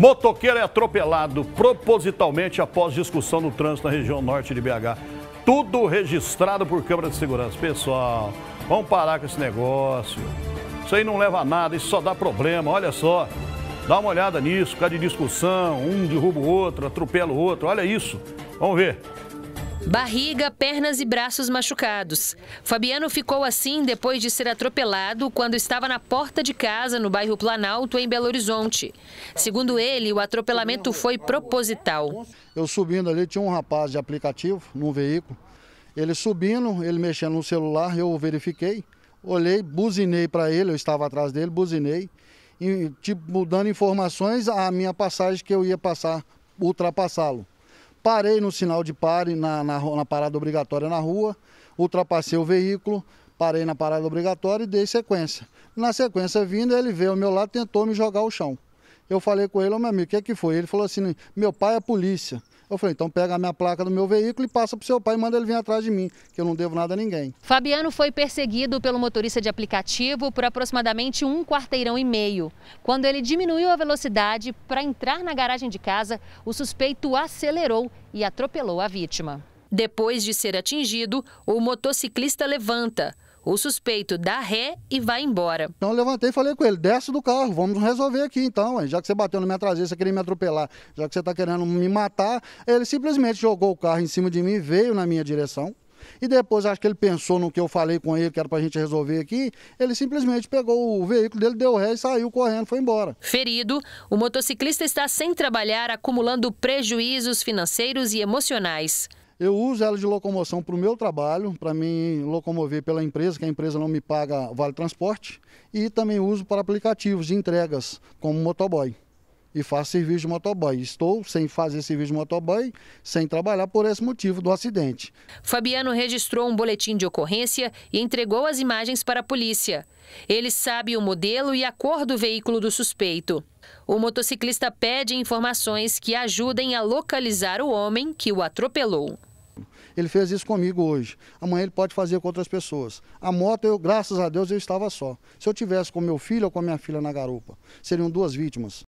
Motoqueiro é atropelado propositalmente após discussão no trânsito na região norte de BH. Tudo registrado por câmera de segurança. Pessoal, vamos parar com esse negócio. Isso aí não leva a nada, isso só dá problema. Olha só, dá uma olhada nisso, causa de discussão, um derruba o outro, atropela o outro. Olha isso. Vamos ver. Barriga, pernas e braços machucados. Fabiano ficou assim depois de ser atropelado quando estava na porta de casa no bairro Planalto, em Belo Horizonte. Segundo ele, o atropelamento foi proposital. Eu subindo ali, tinha um rapaz de aplicativo num veículo. Ele subindo, ele mexendo no celular, eu verifiquei. Olhei, buzinei para ele, eu estava atrás dele, buzinei. E, tipo, dando informações à minha passagem que eu ia passar, ultrapassá-lo. Parei no sinal de pare, na, na, na, parada obrigatória na rua, ultrapassei o veículo, parei na parada obrigatória e dei sequência. Na sequência vindo, ele veio ao meu lado tentou me jogar ao chão. Eu falei com ele, oh, meu amigo, o que é que foi? Ele falou assim, meu pai é polícia. Eu falei, então pega a minha placa do meu veículo e passa para o seu pai e manda ele vir atrás de mim, que eu não devo nada a ninguém. Fabiano foi perseguido pelo motorista de aplicativo por aproximadamente um quarteirão e meio. Quando ele diminuiu a velocidade para entrar na garagem de casa, o suspeito acelerou e atropelou a vítima. Depois de ser atingido, o motociclista levanta. O suspeito dá ré e vai embora. Então eu levantei e falei com ele, desce do carro, vamos resolver aqui então. Já que você bateu na minha traseira, você queria me atropelar, já que você está querendo me matar, ele simplesmente jogou o carro em cima de mim, veio na minha direção. E depois, acho que ele pensou no que eu falei com ele, que era para a gente resolver aqui. Ele simplesmente pegou o veículo dele, deu ré e saiu correndo, foi embora. Ferido, o motociclista está sem trabalhar, acumulando prejuízos financeiros e emocionais. Eu uso ela de locomoção para o meu trabalho, para me locomover pela empresa, que a empresa não me paga vale transporte, e também uso para aplicativos de entregas, como motoboy. E faço serviço de motoboy. Estou sem fazer serviço de motoboy, sem trabalhar por esse motivo do acidente. Fabiano registrou um boletim de ocorrência e entregou as imagens para a polícia. Ele sabe o modelo e a cor do veículo do suspeito. O motociclista pede informações que ajudem a localizar o homem que o atropelou. Ele fez isso comigo hoje. Amanhã ele pode fazer com outras pessoas. A moto, eu, graças a Deus, eu estava só. Se eu tivesse com meu filho ou com minha filha na garupa, seriam duas vítimas.